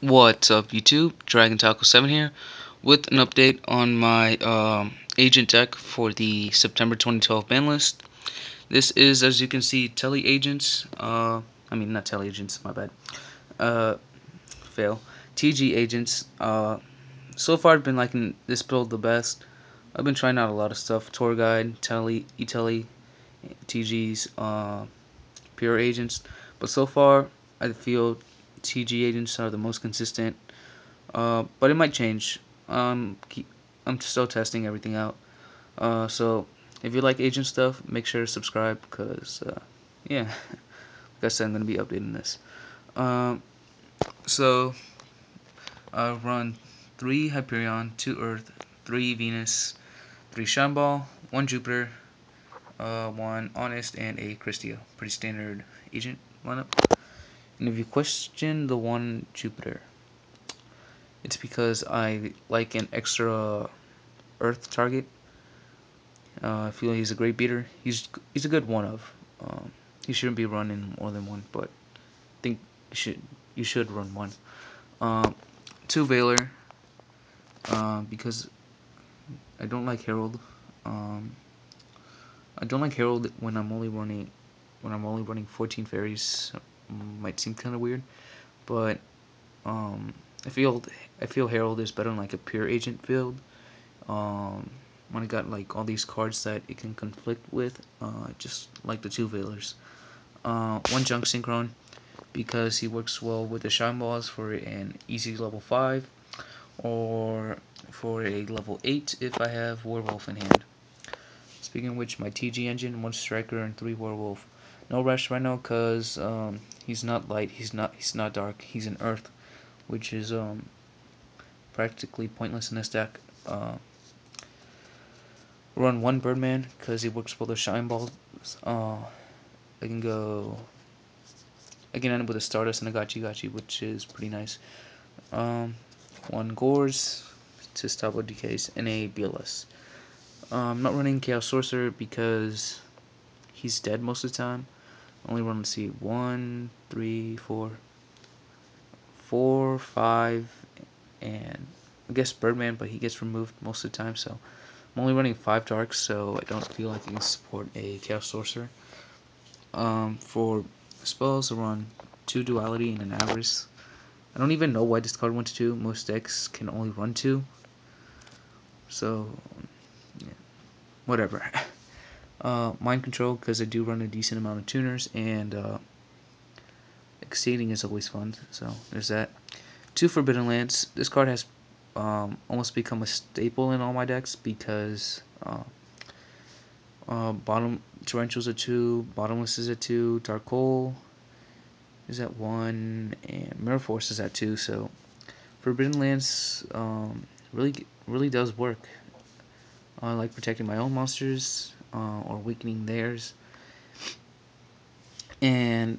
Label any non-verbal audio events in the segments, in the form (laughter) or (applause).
What's up YouTube? Dragon Taco 7 here with an update on my um, agent deck for the September 2012 ban list. This is, as you can see, tele agents. Uh, I mean, not tele agents, my bad. Uh, fail. TG agents. Uh, so far, I've been liking this build the best. I've been trying out a lot of stuff. Tour guide, tele, e-tele, TGs, uh, pure agents. But so far, I feel TG agents are the most consistent, uh, but it might change. Um, keep, I'm still testing everything out. Uh, so if you like agent stuff, make sure to subscribe because, uh, yeah, (laughs) like I said, I'm going to be updating this. Um, so I run 3 Hyperion, 2 Earth, 3 Venus, 3 Shine Ball, 1 Jupiter, uh, 1 Honest, and a Kristya. Pretty standard agent lineup. And if you question the one Jupiter, it's because I like an extra Earth target. Uh, I feel he's a great beater. He's he's a good one of. Um, he shouldn't be running more than one, but I think you should you should run one. Um, two Veiler, uh, because I don't like Herald. Um, I don't like Herald when I'm only running when I'm only running 14 fairies might seem kind of weird, but um, I feel I feel Herald is better than like a pure agent build. Um, when I got like all these cards that it can conflict with, uh, just like the two Veilers. Uh, one Junk Synchron because he works well with the Shine Balls for an easy level 5 or for a level 8 if I have Werewolf in hand. Speaking of which, my TG engine, 1 Striker and 3 Werewolf. No rush right now because um, he's not light, he's not he's not dark, he's an earth, which is um, practically pointless in this deck. Uh, run one Birdman because he works for the Shine Balls. Uh, I can go. I can end up with a Stardust and a Gachi Gachi, which is pretty nice. Um, one Gorz to stop with decays and a BLS. I'm um, not running Chaos Sorcerer because he's dead most of the time. Only run, let's see, one, three, four, four, five, and I guess Birdman, but he gets removed most of the time, so I'm only running five darks, so I don't feel like I can support a Chaos Sorcerer. Um, for spells, I run two Duality and an Avarice. I don't even know why this card went to two. Most decks can only run two. So, yeah, whatever. (laughs) Uh, mind control because I do run a decent amount of tuners and uh, exceeding is always fun. So there's that. Two Forbidden Lance This card has um, almost become a staple in all my decks because uh, uh, bottom Torrential's a two, Bottomless is a two, Dark Hole is at one, and Mirror Force is at two. So Forbidden Lance um, really really does work. I like protecting my own monsters uh, or weakening theirs. And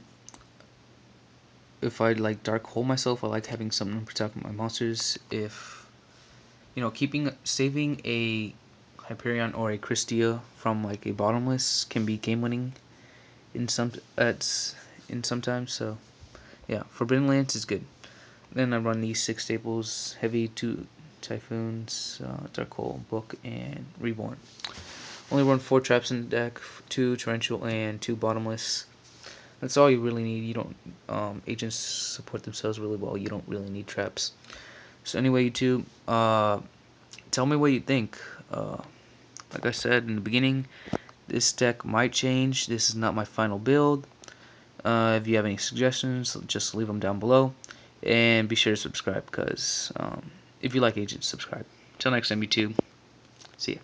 if I like dark hole myself, I like having something to protect my monsters. If you know, keeping saving a Hyperion or a Kristya from like a bottomless can be game winning in some at in sometimes. So yeah, Forbidden Lance is good. Then I run these six staples: heavy, two typhoons, uh, dark hole, book, and reborn. Only run four traps in the deck, two torrential and two bottomless. That's all you really need. You don't um, agents support themselves really well. You don't really need traps. So anyway, YouTube, uh, tell me what you think. Uh, like I said in the beginning, this deck might change. This is not my final build. Uh, if you have any suggestions, just leave them down below. And be sure to subscribe because um, if you like agents, subscribe. Till next time, YouTube. See ya.